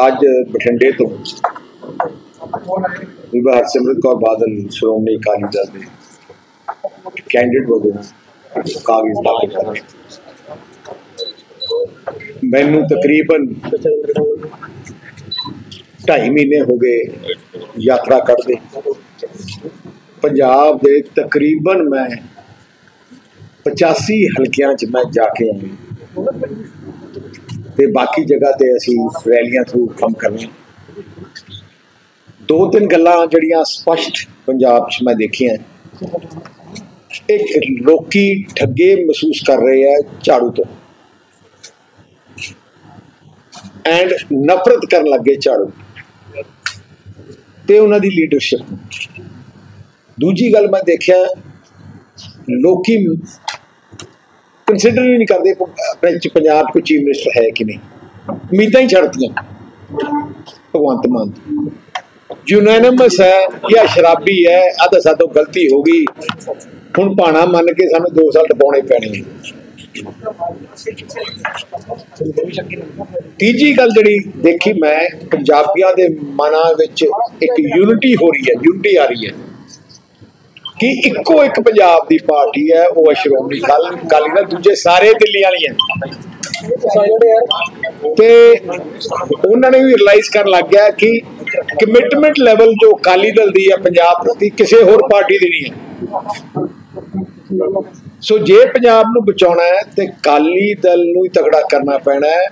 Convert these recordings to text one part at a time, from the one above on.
ਅੱਜ ਬਠਿੰਡੇ ਤੋਂ ਬੀਬਾ ਹਰਸਿਮਰਤ ਕੌਰ ਬਾਦਲ ਸ਼੍ਰੋਮਣੀ ਅਕਾਲੀ ਦਲ ਦੇ ਕੈਂਡੀਡੇਟ ਵਜੋਂ ਕਾਗਜ਼ ਦਾਖਲ ਕਰ ਰਹੇ ਮੈਨੂੰ ਤਕਰੀਬਨ 2.5 ਮਹੀਨੇ ਹੋ ਗਏ ਯਾਤਰਾ ਕਰਦੇ ਪੰਜਾਬ ਦੇ ਤਕਰੀਬਨ ਮੈਂ 85 ਹਲਕਿਆਂ 'ਚ ਮੈਂ ਜਾ ਕੇ ਆਇਆ ਤੇ ਬਾਕੀ ਜਗ੍ਹਾ ਤੇ ਅਸੀਂ ਰੈਲੀਆਂ ਥਰੂ ਕੰਮ ਕਰਨੇ ਦੋ ਤਿੰਨ ਗੱਲਾਂ ਜਿਹੜੀਆਂ ਸਪਸ਼ਟ ਪੰਜਾਬ 'ਚ ਮੈਂ ਦੇਖੀਆਂ। ਇੱਕ ਲੋਕੀ ਠੱਗੇ ਮਹਿਸੂਸ ਕਰ ਰਹੇ ਆ ਝਾੜੂ ਤੋਂ। ਐਂਡ ਨਫ਼ਰਤ ਕਰਨ ਲੱਗੇ ਝਾੜੂ। ਤੇ ਉਹਨਾਂ ਦੀ ਲੀਡਰਸ਼ਿਪ ਦੂਜੀ ਗੱਲ ਮੈਂ ਦੇਖਿਆ, ਲੋਕੀ ਕੰਸੀਡਰ ਹੀ ਨਹੀਂ ਕਰਦੇ ਪ- ਪੰਜਾਬ ਕੋਈ ਚੀਫ ਮਿਨਿਸਟਰ ਹੈ ਕਿ ਨਹੀਂ। ਉਮੀਦਾਂ ਹੀ ਛੱਡਤੀਆਂ। ਭਗਵੰਤ ਮਾਨ ਯੂਨੈਨਮਸ ਹੈ ਜਾਂ ਸ਼ਰਾਬੀ ਹੈ ਆ ਤਾਂ ਸਾਤੋਂ ਗਲਤੀ ਹੋ ਗਈ। ਹੁਣ ਪਾਣਾ ਮੰਨ ਕੇ ਸਾਨੂੰ 2 ਸਾਲ ਟਪਾਉਣੇ ਪੈਣੇ ਤੀਜੀ ਗੱਲ ਜਿਹੜੀ ਦੇਖੀ ਮੈਂ, ਪੰਜਾਬੀਆਂ ਦੇ ਮਨਾਂ ਵਿੱਚ ਇੱਕ ਯੂਨਿਟੀ ਹੋ ਰਹੀ ਹੈ ਯੂਨਿਟੀ ਆ ਰਹੀ ਹੈ। ਕਿ ਇੱਕੋ ਇੱਕ ਪੰਜਾਬ ਦੀ ਪਾਰਟੀ ਹੈ, ਉਹ ਹੈ ਸ਼੍ਰੋਮਣੀ ਅਕਾਲੀ ਅਕਾਲੀ ਦਲ, ਦੂਜੇ ਸਾਰੇ ਦਿੱਲੀ ਵਾਲੀਆਂ ਤੇ ਉਹਨਾਂ ਨੇ ਵੀ ਰਿਅਲਾਈਜ਼ ਕਰਨ ਲੱਗ ਗਿਆ ਕਿ ਕਮਿਟਮੈਂਟ ਲੈਵਲ ਜੋ ਅਕਾਲੀ ਦਲ ਦੀ ਹੈ, ਪੰਜਾਬ ਪ੍ਰਤੀ ਕਿਸੇ ਹੋਰ ਪਾਰਟੀ ਦੀ ਨਹੀਂ ਹੈ। ਸੋ ਜੇ ਪੰਜਾਬ ਨੂੰ ਬਚਾਉਣਾ ਹੈ, ਤੇ ਅਕਾਲੀ ਦਲ ਨੂੰ ਹੀ ਤਗੜਾ ਕਰਨਾ ਪੈਣਾ ਹੈ।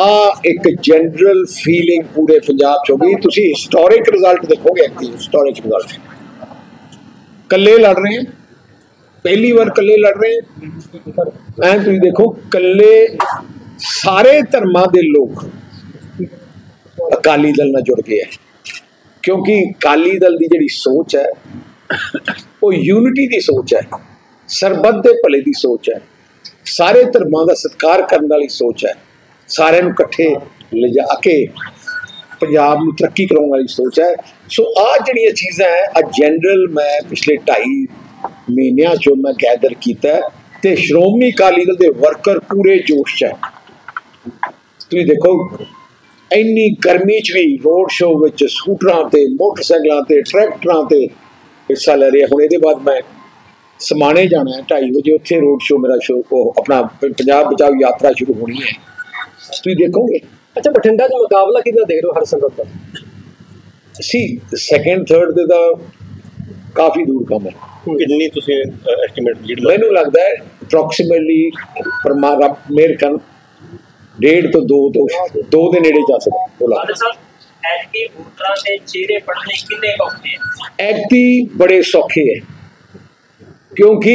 ਆ ਇੱਕ ਜਨਰਲ ਫੀਲਿੰਗ ਪੂਰੇ ਪੰਜਾਬ ਚ ਹੋ ਗਈ। ਤੁਸੀਂ ਹਿਸਟੋਰਿਕ ਰਿਜ਼ਲਟ ਦੇਖੋਗੇ ਐਕਚੁਅਲੀ ਹਿਸਟੋਰਿਕ ਰਿਜ਼ਲਟ ਕੱਲੇ ਲੜ ਰਹੇ ਹੈ। ਪਹਿਲੀ ਵਾਰ ਕੱਲੇ ਲੜ ਰਹੇ ਹੈ। ਐ ਤੁਸੀਂ ਦੇਖੋ ਕੱਲੇ ਸਾਰੇ ਧਰਮਾਂ ਦੇ ਲੋਕ ਅਕਾਲੀ ਦਲ ਨਾਲ ਜੁੜ ਗਏ ਹੈ। ਕਿਉਂਕਿ ਅਕਾਲੀ ਦਲ ਦੀ ਜਿਹੜੀ ਸੋਚ ਹੈ, ਉਹ ਯੂਨਿਟੀ ਦੀ ਸੋਚ ਹੈ, ਸਰਬੱਤ ਦੇ ਭਲੇ ਦੀ ਸੋਚ ਹੈ। ਸਾਰੇ ਧਰਮਾਂ ਦਾ ਸਤਿਕਾਰ ਕਰਨ ਵਾਲੀ ਸੋਚ ਹੈ। ਸਾਰਿਆਂ ਨੂੰ ਇਕੱਠੇ ਲਿਜਾ ਕੇ ਪੰਜਾਬ ਨੂੰ ਤਰੱਕੀ ਕਰਾਉਣ ਵਾਲੀ ਸੋਚ ਹੈ। ਸੋ ਆ ਜਿਹੜੀਆਂ ਚੀਜ਼ਾਂ ਹੈ ਆ ਜਨਰਲ ਮੈਂ ਪਿਛਲੇ 2.5 ਮਹੀਨਿਆਂ ਚੋਂ ਮੈਂ ਗੈਦਰ ਕੀਤਾ ਤੇ ਸ਼੍ਰੋਮਣੀ ਅਕਾਲੀ ਦਲ ਦੇ ਵਰਕਰ ਪੂਰੇ ਜੋਸ਼ 'ਚ ਹੈ। ਤੁਸੀਂ ਦੇਖੋ, ਇੰਨੀ ਗਰਮੀ 'ਚ ਵੀ ਰੋਡ ਸ਼ੋਅ ਵਿੱਚ ਸਕੂਟਰਾਂ ਤੇ, ਮੋਟਰਸਾਈਕਲਾਂ ਤੇ, ਟਰੈਕਟਰਾਂ ਤੇ ਹਿੱਸਾ ਲੈ ਰਿਹਾ। ਹੁਣ ਇਹਦੇ ਬਾਅਦ ਮੈਂ ਸਮਾਣੇ ਜਾਣਾ ਹੈ 2:30 ਵਜੇ ਉੱਥੇ ਰੋਡ ਸ਼ੋਅ ਮੇਰਾ ਸ਼ੋਅ ਆਪਣਾ ਪੰਜਾਬ ਬਚਾਓ ਯਾਤਰਾ ਸ਼ੁਰੂ ਹੋਣੀ ਹੈ। ਤੁਸੀਂ ਦੇਖੋਗੇ? ਅੱਛਾ ਬਠਿੰਡਾ 'ਚ ਮੁਕਾਬਲਾ ਕਿੰਨਾ ਦੇਖ ਰਹੇ ਹੋ ਹਰਸਿਮਰਤ ਦਾ ਸੀ ਸੈਕੰਡ ਥਰਡ ਦੇ ਤਾਂ ਕਾਫੀ ਦੂਰ ਕੰਮ ਹੈ ਕਿੰਨੀ ਤੁਸੀਂ ਐਸਟੀਮੇਟ ਲੀਡ ਮੈਨੂੰ ਲੱਗਦਾ ਹੈ ਅਪਰੋਕਸੀਮੇਟਲੀ ਪਰਮਾਰਾ ਅਮਰੀਕਨ ਡੇਢ ਤੋਂ 2 ਤੋਂ 2 ਦੇ ਨੇੜੇ ਜਾ ਸਕਦਾ ਉਹ ਲੱਗਦਾ ਸਾਹਿਬ ਐਤਕੀ ਵੋਟਰਾਂ ਦੇ ਚਿਹਰੇ ਪੜਨੇ ਕਿੰਨੇ ਕੁ ਔਖੇ ਆ? ਐਕਟੀ ਬੜੇ ਸੌਖੇ ਹੈ ਕਿਉਂਕਿ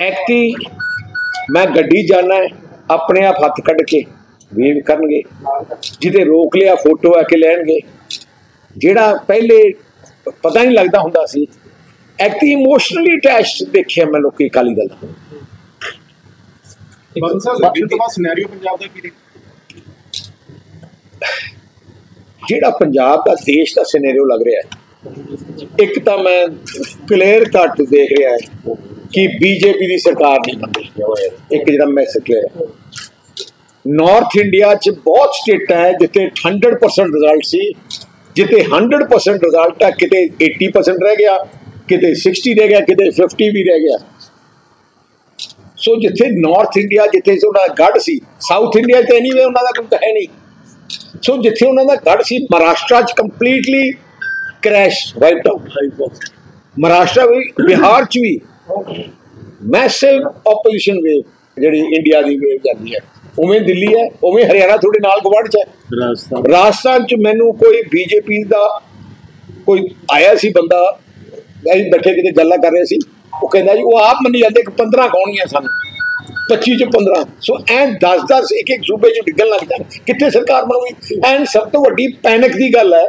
ਐਕਟੀ ਮੈਂ ਗੱਡੀ ਜਾਣਾ ਹੈ ਆਪਣੇ ਆਪ ਹੱਥ ਕੱਢ ਕੇ ਵੇਵ ਕਰਨਗੇ। ਜਿਹਦੇ ਰੋਕ ਲਿਆ ਫੋਟੋ ਆ ਕੇ ਲੈਣਗੇ। ਜਿਹੜਾ ਪਹਿਲੇ ਪਤਾ ਨਹੀਂ ਲੱਗਦਾ ਹੁੰਦਾ ਸੀ ਐਕਟੀ ਇਮੋਸ਼ਨਲੀ ਅਟੈਚਡ ਦੇਖਿਆ ਮੈਂ ਲੋਕੀ ਸਾਹਿਬ ਦਾ ਸਿਨੈਰੀਓ ਪੰਜਾਬ ਦਾ ਕੀ? ਜਿਹੜਾ ਪੰਜਾਬ ਦਾ ਦੇਸ਼ ਦਾ ਸਿਨੈਰੀਓ ਲੱਗ ਰਿਹਾ ਹੈ। ਇੱਕ ਤਾਂ ਮੈਂ ਕਲੀਅਰ ਕੱਟ ਦੇਖ ਰਿਹਾ ਹੈ ਕਿ ਬੀਜੇਪੀ ਦੀ ਸਰਕਾਰ ਨਹੀਂ ਬਣਦੀ ਇੱਕ ਜਿਹੜਾ ਮੈਸੇਜ ਕਲੀਅਰ ਹੈ ਨਾਰਥ ਇੰਡੀਆ 'ਚ ਬਹੁਤ ਸਟੇਟਾਂ ਹੈ ਜਿੱਥੇ 100% ਰਿਜ਼ਲਟ ਸੀ। ਜਿੱਥੇ 100% ਰਿਜ਼ਲਟ ਹੈ, ਕਿਤੇ 80% ਰਹਿ ਗਿਆ, ਕਿਤੇ 60 ਰਹਿ ਗਿਆ, ਕਿਤੇ 50 ਵੀ ਰਹਿ ਗਿਆ। ਸੋ ਜਿੱਥੇ ਨਾਰਥ ਇੰਡੀਆ ਜਿੱਥੇ ਉਹਨਾਂ ਦਾ ਗੜ ਸੀ। ਸਾਊਥ ਇੰਡੀਆ ਤੇ ਐਨੀਵੇ ਉਹਨਾਂ ਦਾ ਕੋਈ ਤਾਂ ਹੈ ਨਹੀਂ। ਸੋ ਜਿੱਥੇ ਉਹਨਾਂ ਦਾ ਗੜ ਸੀ ਮਹਾਰਾਸ਼ਟਰ ਚ completely crash wiped out Maharashtra ਵੀ ਬਿਹਾਰ ਚ ਵੀ। ਮੈਸਿਵ ਆਪੋਜੀਸ਼ਨ ਵੇਵ ਜਿਹੜੀ ਇੰਡੀਆ ਦੀ ਵੇਵ ਜਾਂਦੀ ਹੈ। ਉਵੇਂ ਦਿੱਲੀ ਹੈ ਉਵੇਂ ਹਰਿਆਣਾ ਤੁਹਾਡੇ ਨਾਲ ਗਵਾਂਢ ਚ ਹੈ। ਰਾਜਸਥਾਨ। ਰਾਜਸਥਾਨ ਚ ਮੈਨੂੰ ਕੋਈ ਬੀਜੇਪੀ ਦਾ ਕੋਈ ਆਇਆ ਸੀ ਬੰਦਾ? ਅਸੀਂ ਬੈਠੇ ਕਿਤੇ ਗੱਲਾਂ ਕਰ ਰਹੇ ਸੀ। ਉਹ ਕਹਿੰਦਾ ਜੀ ਉਹ ਆਪ ਮੰਨੀ ਜਾਂਦੇ ਕਿ 15 ਕੌਣੀਆਂ ਸਾਨੂੰ? 25 ਚ 15 ਸੋ ਐਂ 10 10 ਇੱਕ ਇੱਕ ਸੂਬੇ ਚ ਡਿੱਗਣ ਲੱਗ ਜਾਣ। ਕਿੱਥੇ ਸਰਕਾਰ ਬਣੂਗੀ? ਐਂਡ ਸਭ ਤੋਂ ਵੱਡੀ ਪੈਨਿਕ ਦੀ ਗੱਲ ਹੈ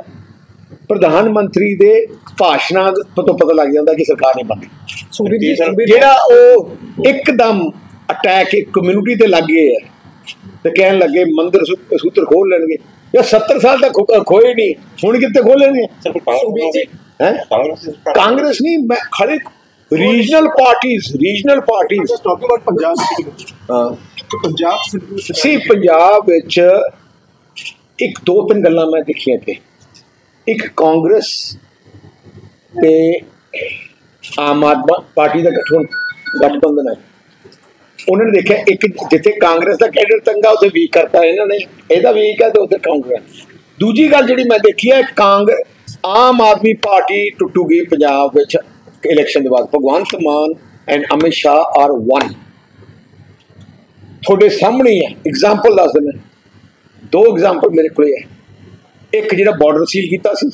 ਪ੍ਰਧਾਨ ਮੰਤਰੀ ਦੇ ਭਾਸ਼ਣਾਂ ਤੋਂ ਪਤਾ ਲੱਗ ਜਾਂਦਾ ਕਿ ਸਰਕਾਰ ਨਹੀਂ ਸੁਖਬੀਰ ਜਿਹੜਾ ਉਹ ਇੱਕਦਮ ਅਟੈਕ ਇੱਕ ਕਮਿਊਨਿਟੀ ਤੇ ਲੱਗ ਹੈ। ਤੇ ਕਹਿਣ ਲੱਗੇ ਮੰਦਰ ਸੂਤਰ ਖੋਲ ਲੈਣਗੇ। ਯਾ 70 ਸਾਲ ਤੱਕ ਖੋ- ਖੋਏ ਨਹੀਂ। ਹੁਣ ਕਿੱਥੇ ਖੋਲਣਗੇ ਹੈ? ਕਾਂਗਰਸ ਕਾਂਗਰਸ ਨਹੀਂ ਮੈਂ ਖੜੇ ਰੀਜਨਲ ਪਾਰਟੀਆਂ ਰੀਜਨਲ ਪਾਰਟੀਆਂ ਟਾਕਿੰਗ ਅਬਾਊਟ ਪੰਜਾਬ ਹਾਂ। ਪੰਜਾਬ ਸੀ ਪੰਜਾਬ ਵਿੱਚ ਇੱਕ ਦੋ ਤਿੰਨ ਗੱਲਾਂ ਮੈਂ ਦੇਖੀਆਂ ਤੇ ਇੱਕ ਕਾਂਗਰਸ ਤੇ ਆਮ ਆਦਮੀ ਪਾਰਟੀ ਦਾ ਗਠਨ ਗਠਬੰਧਨ ਹੈ। ਉਹਨਾਂ ਨੇ ਦੇਖਿਆ ਇੱਕ ਜਿੱਥੇ ਕਾਂਗਰਸ ਦਾ ਕੈਡਰ ਤੰਗਾ ਉੱਥੇ ਵੀਕ ਕਰਤਾ ਇਹਨਾਂ ਨੇ ਇਹਦਾ ਵੀਕ ਹੈ ਤੇ ਉੱਥੇ ਕਾਂਗਰਸ ਦੂਜੀ ਗੱਲ ਜਿਹੜੀ ਮੈਂ ਦੇਖੀ ਹੈ ਕਾਂਗ ਆਮ ਆਦਮੀ ਪਾਰਟੀ ਟੁੱਟੂਗੀ ਪੰਜਾਬ ਵਿੱਚ ਇਲੈਕਸ਼ਨ ਦੇ ਬਾਅਦ। Bhagwant Mann and Amit Shah are one ਤੁਹਾਡੇ ਸਾਹਮਣੇ ਹੀ ਐਗਜ਼ਾਮਪਲ ਦੱਸ ਦਿੰਦਾ। ਦੋ ਐਗਜ਼ਾਮਪਲ ਮੇਰੇ ਕੋਲੇ ਹੈ। ਇੱਕ ਜਿਹੜਾ ਬਾਰਡਰ ਸੀਲ ਕੀਤਾ ਸੀ।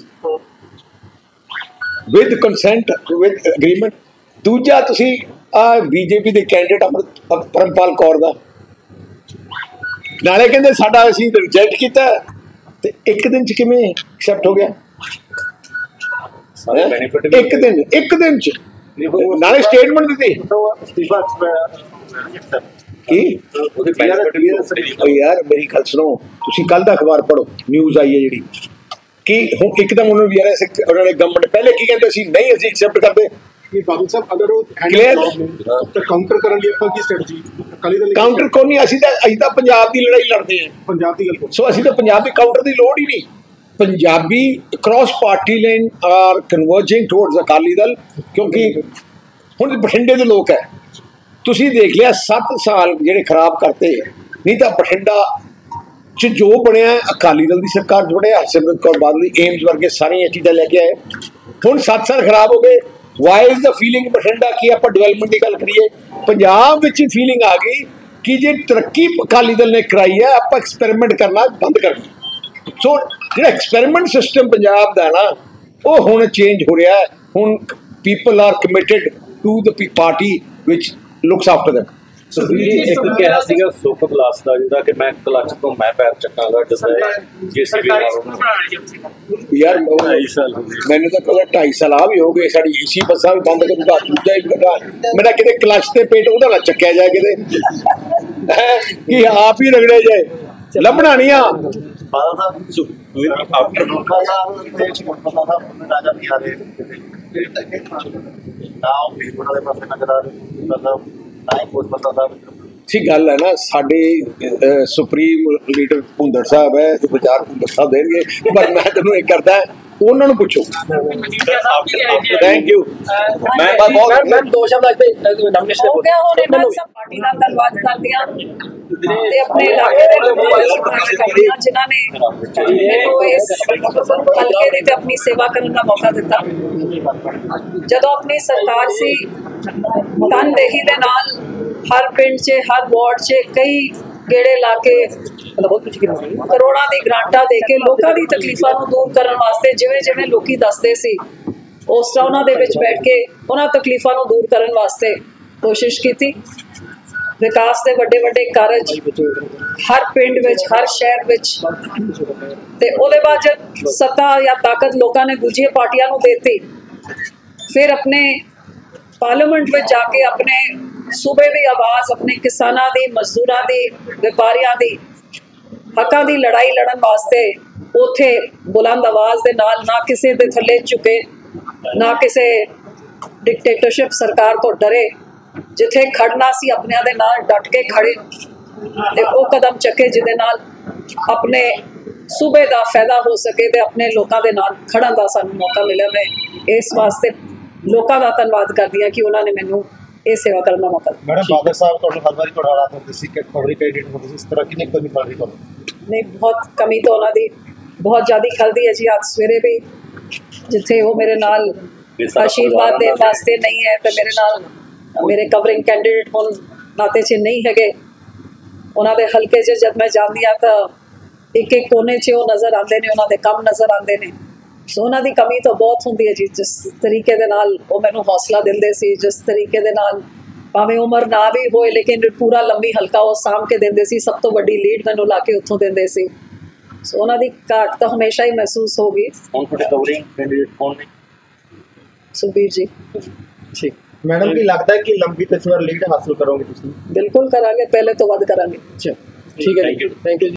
ਵਿਦ ਕੰਸੈਂਟ ਵਿਦ ਐਗਰੀਮੈਂਟ ਦੂਜਾ ਤੁਸੀਂ ਆ ਬੀਜੇਪੀ ਦੇ ਕੈਂਡੀਡੇਟ ਅਮਰ ਪਰਮਪਾਲ ਕੌਰ ਦਾ। ਨਾਲੇ ਕਹਿੰਦੇ ਸਾਡਾ ਅਸੀਂ ਰਿਜੈਕਟ ਕੀਤਾ ਤੇ ਇੱਕ ਦਿਨ ਚ ਕਿਵੇਂ ਐਕਸੈਪਟ ਹੋ ਗਿਆ? ਸਾਰੇ ਇੱਕ ਦਿਨ ਇੱਕ ਦਿਨ ਚ। ਨਾਲੇ ਸਟੇਟਮੈਂਟ ਦਿੱਤੀ। ਕੀ? ਓ ਯਾਰ ਮੇਰੀ ਗੱਲ ਸੁਣੋ। ਤੁਸੀਂ ਕੱਲ ਦਾ ਅਖਬਾਰ ਪੜੋ ਨਿਊਜ਼ ਆਈ ਹੈ ਜਿਹੜੀ। ਕਿ ਹੁਣ ਇੱਕਦਮ ਉਹਨਾਂ ਨੂੰ ਵੀ ਯਾਰ ਉਹਨਾਂ ਨੇ ਗਵਰਨਮੈਂਟ ਪਹਿਲੇ ਕੀ ਕਹਿੰਦੇ ਸੀ? ਨਹੀਂ ਅਸੀਂ ਐਕਸੈਪਟ ਕਰਦੇ। ਕਿ ਬਾਬੂ ਸਾਹਿਬ ਅਗਰ ਉਹ? ਹੈਂਡਲ ਤਾਂ ਕਾਊਂਟਰ ਕਰਨ ਲਈ ਆਪਾਂ ਕੀ ਸਟ੍ਰੈਟਜੀ ਅਕਾਲੀ ਦਲ ਕਾਊਂਟਰ ਕੋਈ ਨਹੀਂ ਅਸੀਂ ਤਾਂ ਅਸੀਂ ਤਾਂ ਪੰਜਾਬ ਦੀ ਲੜਾਈ ਲੜਦੇ ਹਾਂ। ਪੰਜਾਬ ਦੀ ਗੱਲ ਸੋ ਅਸੀਂ ਤਾਂ ਪੰਜਾਬ ਦੀ ਕਾਊਂਟਰ ਦੀ ਲੋੜ ਹੀ ਨਹੀਂ। Punjabi cross party line are converging towards Akali Dal ਕਿਉਂਕਿ ਹੁਣ ਬਠਿੰਡੇ ਦੇ ਲੋਕ ਹੈ। ਤੁਸੀਂ ਦੇਖ ਲਿਆ 7 ਸਾਲ ਜਿਹੜੇ ਖਰਾਬ ਕਰਤੇ। ਨਹੀਂ ਤਾਂ ਬਠਿੰਡਾ ਚ ਜੋ ਬਣਿਆ ਅਕਾਲੀ ਦਲ ਦੀ ਸਰਕਾਰ ਚ ਬਣਿਆ ਹਰਸਿਮਰਤ ਕੌਰ ਬਾਦਲ ਦੀ ਏਮਸ ਵਰਗੇ ਸਾਰੀਆਂ ਚੀਜ਼ਾਂ ਲੈ ਕੇ ਆਏ। ਹੁਣ 7 ਸਾਲ ਖਰਾਬ ਹੋ ਗਏ। Why is the feeling Bathinda ਕੀ ਆਪਾਂ ਡਿਵੈਲਪਮੈਂਟ ਦੀ ਗੱਲ ਕਰੀਏ। ਪੰਜਾਬ ਵਿੱਚ ਹੀ ਫੀਲਿੰਗ ਆ ਗਈ ਕਿ ਜੇ ਤਰੱਕੀ ਅਕਾਲੀ ਦਲ ਨੇ ਕਰਾਈ ਹੈ, ਆਪਾਂ ਐਕਸਪੈਰੀਮੈਂਟ ਕਰਨਾ ਬੰਦ ਕਰ ਦਈਏ ਸੋ ਜਿਹੜਾ ਐਕਸਪੈਰੀਮੈਂਟ ਸਿਸਟਮ ਪੰਜਾਬ ਦਾ ਨਾ, ਉਹ ਹੁਣ ਚੇਂਜ ਹੋ ਰਿਹਾ ਹੈ। ਹੁਣ people are committed to the party which looks after them Sukhbir ਇੱਕ ਕਿਹਾ ਸੀਗਾ ਸੁੱਖ ਕਲਾਸ ਦਾ ਜਿਹਦਾ ਕਿ ਮੈਂ ਕਲਚ ਤੋਂ ਮੈਂ ਪੈਰ ਚੱਕਾਂਗਾ ਜਿਸਦਾ ਜੀਸੀਬੀ ਨਾਲ ਯਾਰ ਢਾਈ ਸਾਲ ਹੋ ਗਏ। ਮੈਨੂੰ ਤਾਂ ਕਦੇ 2.5 ਸਾਲ ਆ ਵੀ ਹੋ ਗਏ ਸਾਡੀ ਏਸੀ ਬੱਸਾਂ ਵੀ ਬੰਦ ਕਰੂਗਾ ਦੂਜਾ ਹੀ ਕੱਢਾ ਮੇਰਾ ਕਿਤੇ ਕਲਚ ਤੇ ਪੇਟ ਉਹਦਾ ਨਾ ਚੱਕਿਆ ਜਾਏ ਕਿਤੇ। ਕਿ ਆਪ ਹੀ ਰਗੜੇ ਜਾਏ। ਲੱਭਣਾ ਨਹੀਂ ਆ। ਬਾਦਲ ਸਾਹਿਬ ਸੁਖਬੀਰ ਆਫਟਰ ਲੋਕਾਂ ਸਾਹਿਬ ਦੇ ਪਤਾ ਸਾਹਿਬ ਰਾਜਾ ਬਿਹਾਰੇ ਨਾਮ ਵੀ ਉਹਨਾਂ ਦੇ ਪਾਸੇ ਨਜ਼ਰ ਆ ਰਹੀ। ਮਤਲਬ ਠੀਕ ਗੱਲ ਹੈ ਨਾ ਸਾਡੇ ਸੁਪਰੀਮ ਲੀਡਰ ਭੁੰਦੜ ਸਾਹਿਬ ਹੈ ਤੇ ਵਿਚਾਰ ਭੁੰਦੜ ਸਾਹਿਬ ਦੇਣਗੇ। ਪਰ ਮੈਂ ਤੈਨੂੰ ਇਹ ਕਰਦਾ ਉਹਨਾਂ ਨੂੰ ਪੁੱਛੋ। ਥੈਂਕ ਯੂ ਮੈਂ ਬਸ ਬਹੁਤ ਮੈਂ ਦੋ ਸ਼ਬਦ ਅੱਜ ਤੇ ਨੋਮੀਨੇਸ਼ਨ ਹੋ ਗਿਆ ਹੁਣ ਇਹਨਾਂ ਸਭ ਪਾਰਟੀ ਦਾ ਧੰਨਵਾਦ ਕਰਦੀਆਂ। ਤੇ ਆਪਣੇ ਇਲਾਕੇ ਦੇ ਲੋਕਾਂ ਦਾ ਧੰਨਵਾਦ ਕਰਦੀਆਂ ਜਿਨ੍ਹਾਂ ਨੇ ਮੈਨੂੰ ਇਸ ਹਲਕੇ ਦੀ ਤੇ ਆਪਣੀ ਸੇਵਾ ਕਰਨ ਦਾ ਮੌਕਾ ਦਿੱਤਾ। ਜਦੋਂ ਆਪਣੀ ਸਰਕਾਰ ਸੀ ਤਨਦੇਹੀ ਦੇ ਨਾਲ ਹਰ ਪਿੰਡ 'ਚ, ਹਰ ਵਾਰਡ 'ਚ ਕਈ ਗੇੜੇ ਲਾ ਕੇ ਕਰੋੜਾਂ ਦੀ ਗ੍ਰਾਂਟਾਂ ਦੇ ਕੇ ਲੋਕਾਂ ਦੀ ਤਕਲੀਫਾਂ ਨੂੰ ਦੂਰ ਕਰਨ ਵਾਸਤੇ ਜਿਵੇਂ ਜਿਵੇਂ ਲੋਕੀ ਦੱਸਦੇ ਸੀ, ਉਸ ਤਰ੍ਹਾਂ ਉਹਨਾਂ ਦੇ ਵਿੱਚ ਬੈਠ ਕੇ ਉਹਨਾਂ ਤਕਲੀਫਾਂ ਨੂੰ ਦੂਰ ਕਰਨ ਵਾਸਤੇ ਕੋਸ਼ਿਸ਼ ਕੀਤੀ। ਵਿਕਾਸ ਦੇ ਵੱਡੇ ਵੱਡੇ ਕਾਰਜ ਹਰ ਪਿੰਡ ਵਿੱਚ, ਹਰ ਸ਼ਹਿਰ ਵਿੱਚ। ਤੇ ਉਹਦੇ ਬਾਅਦ ਜਦ ਸੱਤਾ ਜਾਂ ਤਾਕਤ ਲੋਕਾਂ ਨੇ ਦੂਜੀਆਂ ਪਾਰਟੀਆਂ ਨੂੰ ਦੇਤੀ, ਫਿਰ ਆਪਣੇ ਪਾਰਲੀਮੈਂਟ ਵਿੱਚ ਜਾ ਕੇ ਆਪਣੇ ਸੂਬੇ ਦੀ ਆਵਾਜ਼, ਆਪਣੇ ਕਿਸਾਨਾਂ ਦੀ, ਮਜ਼ਦੂਰਾਂ ਦੀ, ਵਪਾਰੀਆਂ ਦੀ, ਹੱਕਾਂ ਦੀ ਲੜਾਈ ਲੜਨ ਵਾਸਤੇ ਉਥੇ ਬੁਲੰਦ ਆਵਾਜ਼ ਦੇ ਨਾਲ ਨਾ ਕਿਸੇ ਦੇ ਥੱਲੇ ਝੁਕੇ, ਨਾ ਕਿਸੇ ਡਿਕਟੇਟਰਸ਼ਿਪ ਸਰਕਾਰ ਤੋਂ ਡਰੇ, ਜਿੱਥੇ ਖੜਨਾ ਸੀ ਆਪਣਿਆਂ ਦੇ ਨਾਲ, ਡਟ ਕੇ ਖੜੇ ਤੇ ਉਹ ਕਦਮ ਚੱਕੇ ਜਿਹਦੇ ਨਾਲ ਆਪਣੇ ਸੂਬੇ ਦਾ ਫਾਇਦਾ ਹੋ ਸਕੇ ਤੇ ਆਪਣੇ ਲੋਕਾਂ ਦੇ ਨਾਲ ਖੜਨ ਦਾ ਸਾਨੂੰ ਮੌਕਾ ਮਿਲਿਆ। ਮੈਂ ਇਸ ਵਾਸਤੇ ਲੋਕਾਂ ਦਾ ਧੰਨਵਾਦ ਕਰਦੀ ਹਾਂ ਕਿ ਉਹਨਾਂ ਨੇ ਮੈਨੂੰ ਇਹ ਸੇਵਾ ਕਰਨ ਦਾ ਮੌਕਾ ਦਿੱਤਾ। ਮੈਡਮ ਬਾਦਲ ਸਾਹਿਬ ਤੁਹਾਨੂੰ ਹਰ ਵਾਰੀ ਤੁਹਾਡਾ ਹਾਲਾਤ ਹੁੰਦੇ ਸੀ ਕਿ ਖਬਰੀ ਕੈਂਡੀਡੇਟ ਹੁੰਦੇ ਸੀ ਇਸ ਤਰ੍ਹਾਂ ਕਿੰਨੀ ਕਮੀ ਪਾ ਰਹੀ ਤੁਹਾਨੂੰ? ਨਹੀਂ ਬਹੁਤ ਕਮੀ ਤਾਂ ਉਹਨਾਂ ਦੀ ਬਹੁਤ ਜ਼ਿਆਦਾ ਖਲਦੀ ਹੈ ਜੀ ਅੱਜ ਸਵੇਰੇ ਵੀ ਜਿੱਥੇ ਉਹ ਮੇਰੇ ਨਾਲ ਆਸ਼ੀਰਵਾਦ ਦੇਣ ਵਾਸਤੇ ਨਹੀਂ ਹੈ ਤੇ ਮੇਰੇ ਨਾਲ ਮੇਰੇ ਕਵਰਿੰਗ ਕੈਂਡੀਡੇਟ ਹੁਣ ਨਾਤੇ 'ਚ ਨਹੀਂ ਹੈਗੇ ਉਹਨਾਂ ਦੇ ਹਲਕੇ 'ਚ ਜਦ ਮੈਂ ਜਾਂਦੀ ਆ ਤਾਂ ਇੱਕ ਇੱਕ ਕੋਨੇ 'ਚ ਉਹ ਨਜ਼ਰ ਆਉਂਦੇ ਨੇ ਉਹਨਾਂ ਦੇ ਕੰਮ ਨਜ਼ਰ ਆਉਂਦੇ ਨੇ। ਸੋ ਉਹਨਾਂ ਦੀ ਕਮੀ ਤਾਂ ਬਹੁਤ ਹੁੰਦੀ ਹੈ ਜੀ ਜਿਸ ਤਰੀਕੇ ਦੇ ਨਾਲ ਉਹ ਮੈਨੂੰ ਹੌਸਲਾ ਦਿੰਦੇ ਸੀ ਜਿਸ ਤਰੀਕੇ ਦੇ ਨਾਲ ਭਾਵੇਂ ਉਮਰ ਨਾ ਵੀ ਹੋਏ ਲੇਕਿਨ ਪੂਰਾ ਲੰਬੀ ਹਲਕਾ ਉਹ ਸਾਂਭ ਕੇ ਦਿੰਦੇ ਸੀ ਸਭ ਤੋਂ ਵੱਡੀ ਲੀਡ ਮੈਨੂੰ ਲਾ ਕੇ ਉੱਥੋਂ ਦਿੰਦੇ ਸੀ। ਸੋ ਉਹਨਾਂ ਦੀ ਘਾਟ ਤਾਂ ਹਮੇਸ਼ਾ ਹੀ ਮਹਿਸੂਸ ਹੋਗੀ ਕੈਂਡੀਡੇਟ ਕੌਣ ਨੇ? ਸੁਖਬੀਰ ਜੀ। ਠੀਕ ਮੈਡਮ ਕੀ ਲੱਗਦਾ ਹੈ ਕਿ ਲੰਬੀ ਤਸਵੀਰ ਲੀਡ ਹਾਸਲ ਕਰੋਗੇ ਤੁਸੀਂ? ਬਿਲਕੁਲ ਕਰਾਂਗੇ ਪਹਿਲੇ ਤੋਂ ਵੱਧ ਕਰਾਂਗੇ। ਠੀਕ ਹੈ ਜੀ। Thank you